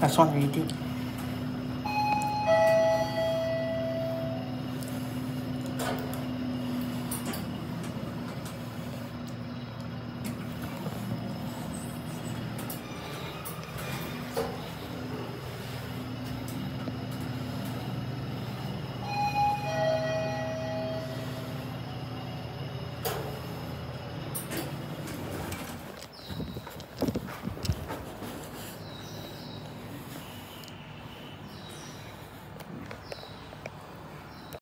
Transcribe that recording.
That's what we do.